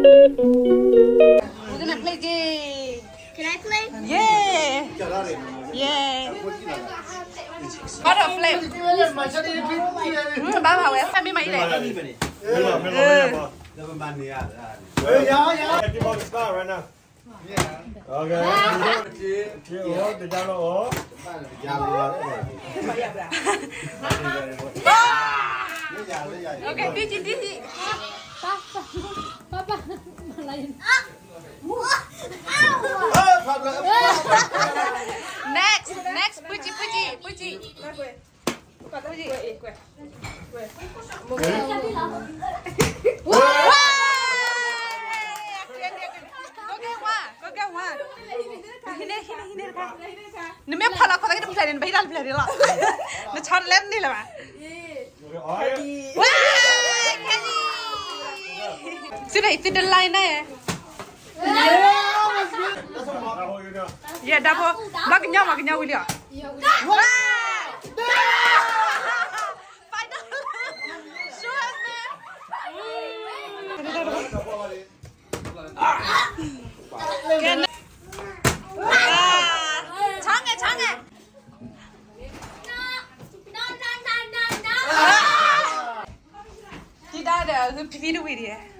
We're gonna play game. Can I play? Yeah. Yeah. What a flip. Ba bảo em phải biết máy này. Hey, yeah, yeah. Get right now. Yeah. Okay. Okay. Okay. apa? Malain. Ah. next, next, puji, puji, puji. Puji. Ini pala kota kita pelajarin bayi lalu pelajarin lah. cari lain nih lah. itu the lainnya ya Ya dapat bagnya bagnya William. Tidak ada, pipi itu dia.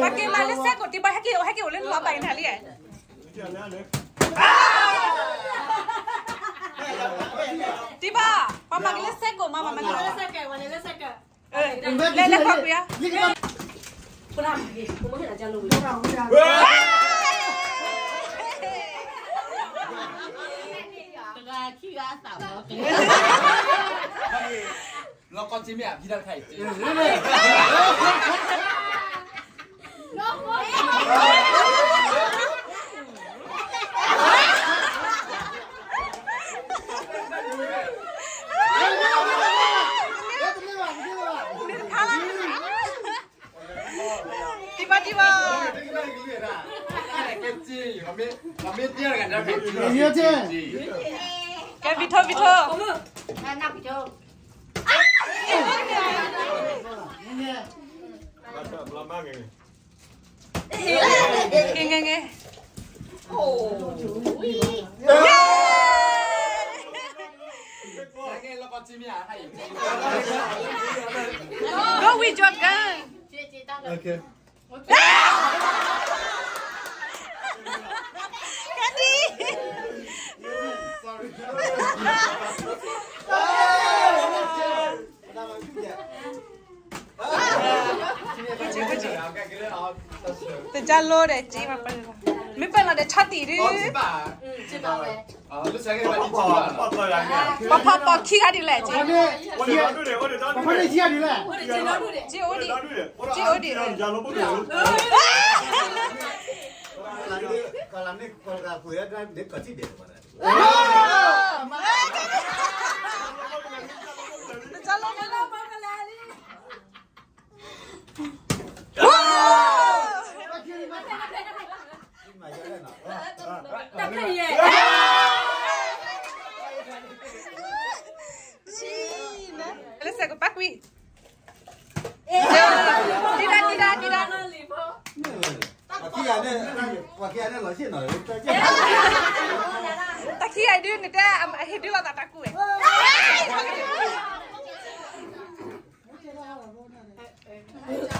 Pakai malas saya kau tiba haki haki ulen luar bayin hali eh. Nữa. Tiba, mama malas saya kau mama malas. Eh, Lele lele kau ya. Ni kan. nó con chim mẹ đi đang thầy chứ Tiba tiba. cái này cái chi mà biết mà biết tiếc là gần ra Ini ada bị thơ. Làm mang Nge nge nge. Oh. Go we drop gun. Okay. Candy. te ya lo de chiva pero me pela de chati ri chiva chiva le ah lu sa ke ba chiva pa pa ya ne pa pa pa ki ga di le ji ne wo de da du de wo de da du de ji ga di le wo de ji da du de ji o di ji o di ya lo bo de kalau ni kalau kau ya kan dia kasih dia mana? Ah, mana? တဖက်ရဲ့ရှိမလဲစကပတ်ဝီအေးဒီဒါဒီဒါဒီဒါလေးပေါ့တခီရနဲ့ပခီရနဲ့လာရှင်းတော့တခီတခီရဒူနေတဲ့ဟိဒူလာတာကူရဲ့ဟေး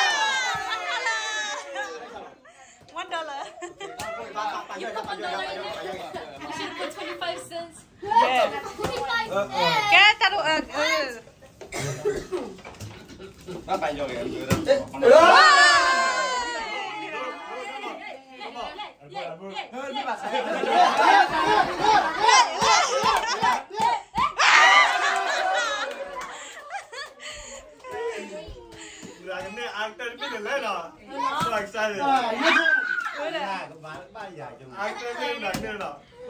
one dollar. I should have put 25 cents. Yeah. 25 cents. Kaya taro, uh, uh. Napanyo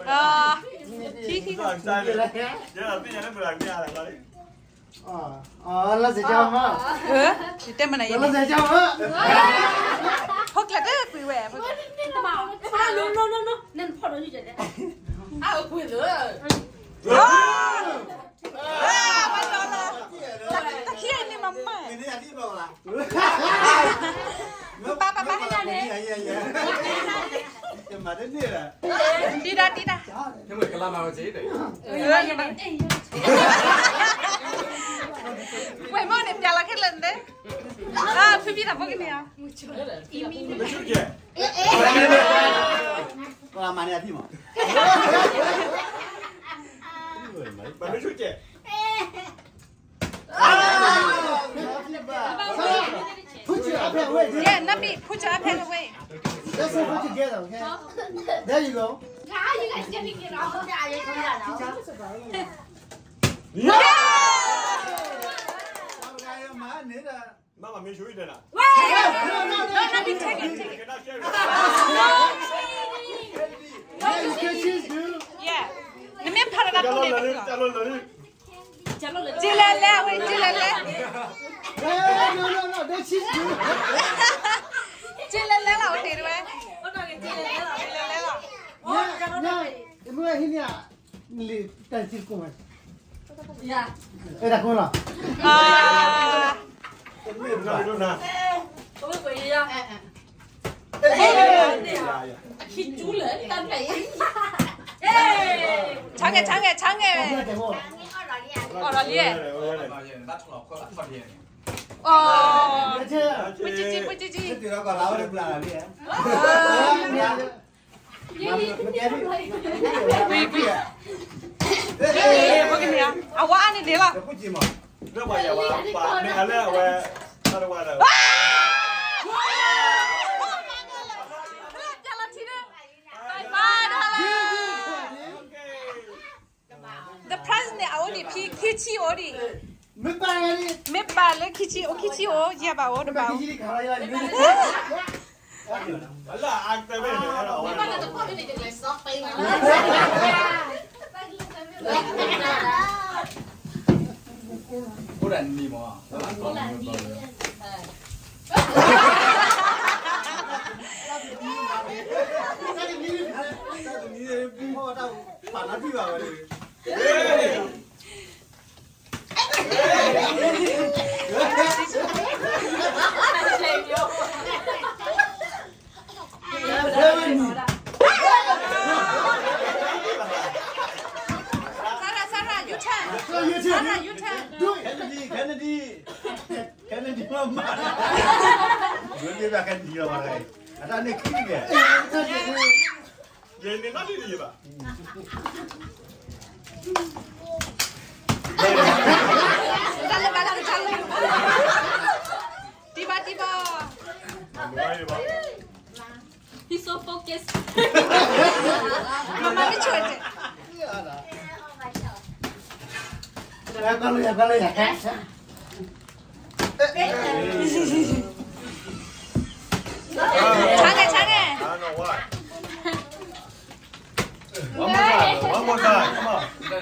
Ờ, khi khi không sai rồi. Giờ là tin nhắn nó bừa nha là coi đi. Ờ, ờ là gì cho hả? Ừ, thì tên mình này. Là gì cho hả? Hoặc là cái quỷ quẻ. Mà, no no no no, nên phải nói gì vậy? À, quỷ nữa. Ba ba ba cái này. 对的，对的。这会干嘛位置的？为什么呢？别拉扯了，得。啊，随便拉过去呀。没注意。过来嘛，你家弟嘛。没注意。啊！注意啊！别拉扯。别拉扯啊！别拉扯。Let's all it together, okay? There you go. How are you guys getting it off? No! Mama, make sure you do that. Wait! No, no, no, no, no, take it, take it. No cheating! Yeah, you can cheese, dude. Yeah. Let me put it up. Chalo, Lalit, chalo, Lalit. Chalo, Lalit. Chilo, Lalit, wait, chilo, Lalit. No, no, no, no, no cheese, dude. 进来来了，我给你们。我那个进来来了，来了来了。我娘，你们今天你担心过没？呀，被，打工了。啊。哎，打工了。哎，我们回去呀。哎哎。哎，煮了蛋白。哎，长哎长哎长哎。长哎二老李。二老李。पुचिची पुचिची तेरा का लावर बुला रही है ये ये ये ये वो क्या आ वो आने दे ला पुची मो रे वो या वो बा मैं आ ले वो आ ले वो ले The president already, he, he, she already. मेपाले खिची ओ खिची ओ या बा ओ डबा खिची खाला या अल्ला आग पे बे मेपाले तो फ़ोन नहीं देख ले सॉफ्ट पे बोला नी मो बोला नी Hey! Yeni ne dedi ya? He's so focused. Mama cái chuột. Ra con lừa con lừa. Chàng chàng. One more time, one more time, come on. Ờ,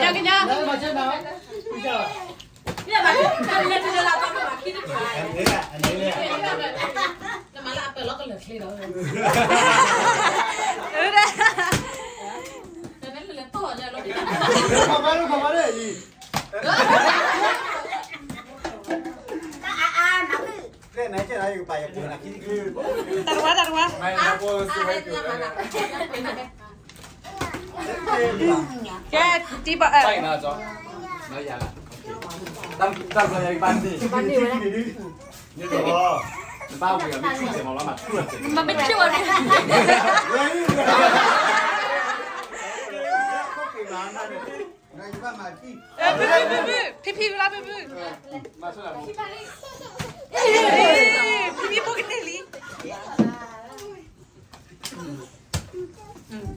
kìa kìa. Bây giờ bà cứ cầm lên Papá, papá. Cái này cái này bài của là kinh cư. Đặt quá, đặt quá. Mày là cô sư phụ kiểu này. Cái tí bọ. Tay nào cho. Nói dạ. Đâm đâm vào bàn đi. Bàn đi rồi. Nhớ rồi. 八五秒就出睫毛了嘛，突然睫毛。没没吃过这个。那你干嘛去？哎，不不不不，皮皮拉不不。马上来。哎，皮皮不给那里。嗯。嗯。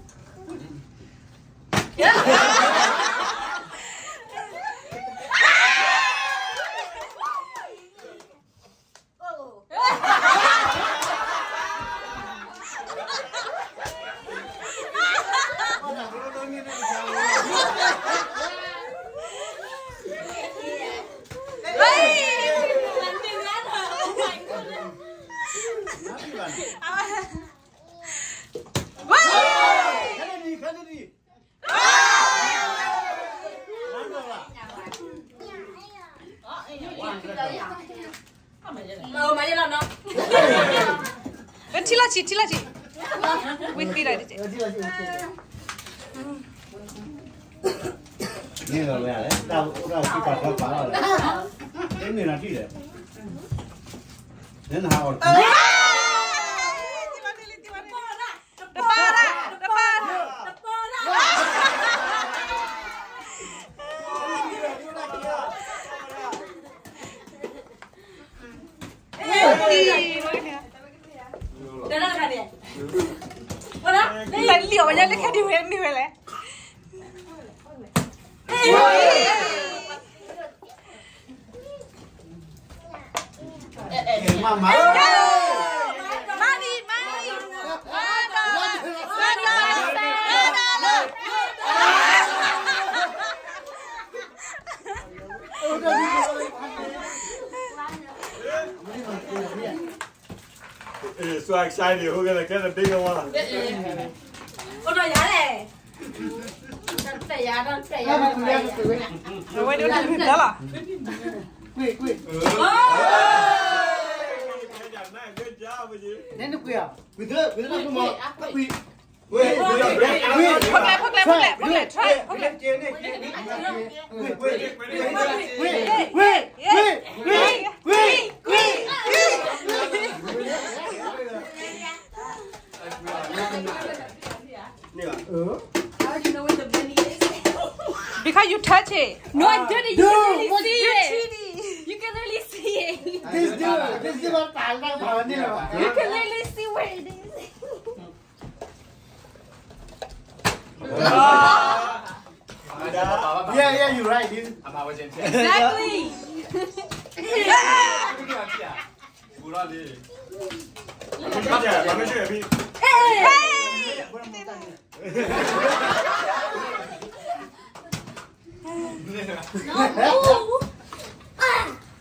đi. Bán được à? Ờ, mày đi lần đâu? Vẫn chỉ là chị, chỉ là chị. With đi lại đi chị. Như là mẹ đấy, đau, đau cái quả quả quả rồi đấy. Đến người nào chứ đấy Đến hà ổn ờ, വരാ തല്ലിയോ വയ്യാലൊക്കെ വേണ്ടി വേലേ Mamá. is so excited. We're gonna get a bigger one. Ôi trời giá lẹ. Trời giá đó, trời giá đó. Rồi quay đưa lên đó là. Quỳ quỳ. Nên được quỳ à? Quỳ thứ, quỳ thứ là không mở. Quỳ. Quỳ, quỳ, quỳ. Phất lại, phất lại, phất lại, phất lại, try, phất lại. Quỳ, quỳ, quỳ, quỳ, quỳ, quỳ, quỳ, quỳ, quỳ, quỳ. Do know the is? because you touch it. No, uh, I didn't. You dude, can really see it. You can really see it. This dude, this dude, you can really see where it is. Yeah, yeah, you're right, dude. Exactly. hey! hey! No.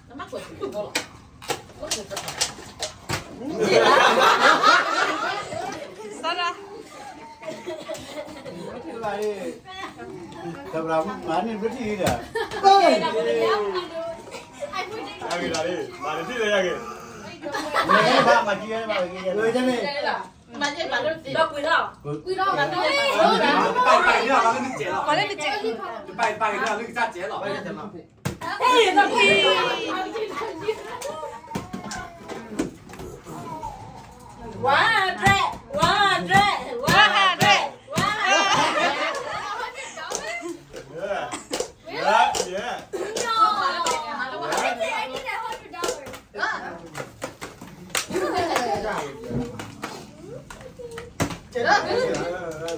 No más fuerte. No. Sara. Tập làm bán nên bất thi cả. Ơi. Ai cái đó đi, bán đến thi đây kìa. Nè, ba mà kia, ba mà kia. Rồi cho nên. 反正几套，几套，几套，反正几套，反正几套，反正，反正几套，就拜拜给他，给他结了，拜拜给他。哎，那鬼！哇塞！哇塞！哇塞！哇塞！哇塞！别！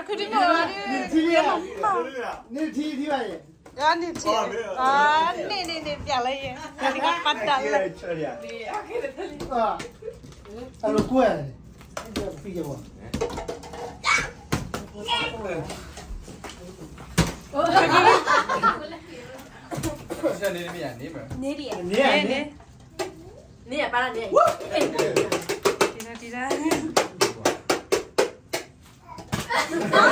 Jag kunde inte höra det. Nu tio timmar. Ja, nu tio. Ah, nej, nej, nej, jalla ye. Jag kan fatta. Nej, jag kan inte. Ah. Hallå, kuya. Pige bon. Oh. Bisa ni ni ni mah. Ni ni. Ni ni. Ni apa ni? Tidak tidak. 아!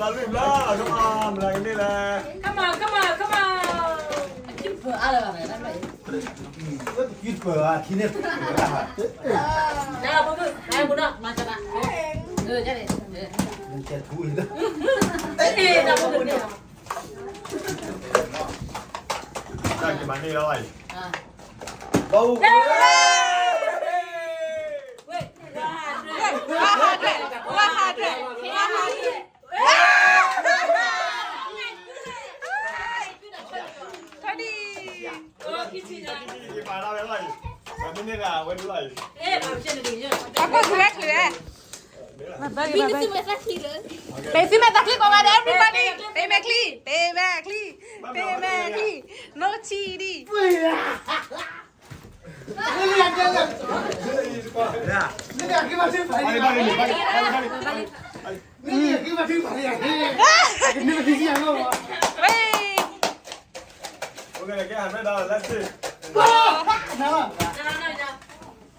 Darwin lah, come on, lagi ni lah. Come on, come on, come on. Kim pun ada lah, kan? Kim pun ada, kini pun ada. Nah, apa tu? Nah, guna macam mana? Eh, jadi. Macam tu itu. Eh, dah apa tu? Dah ke mana lah? Ah. Bau. Wait, 100. 100. 100. Minera, when you like. Eh, I'm going to be young. I'm going to be young. पैसे में तकलीफ़ होगा एवरीबॉडी पे मैकली पे मैकली पे मैकली नो चीडी ओके क्या हमें डाल लेट्स ना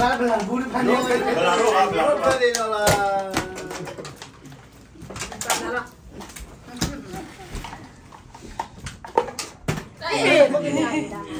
来了，我的盘点，我盘点，我盘点到了，来了，嘿嘿。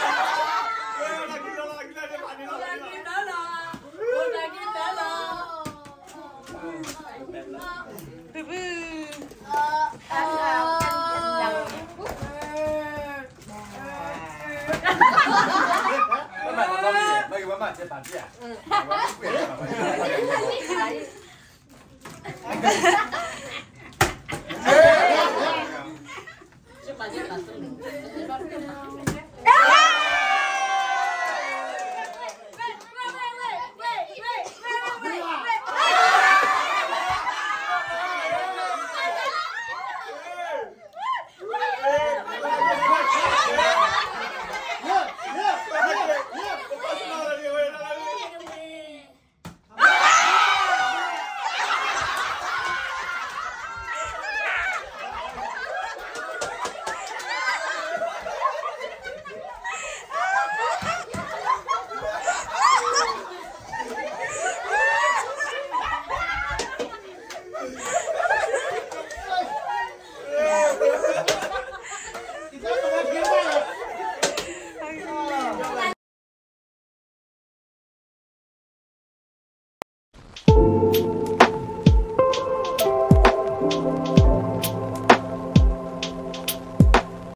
慢接板子。嗯。哈哈哈。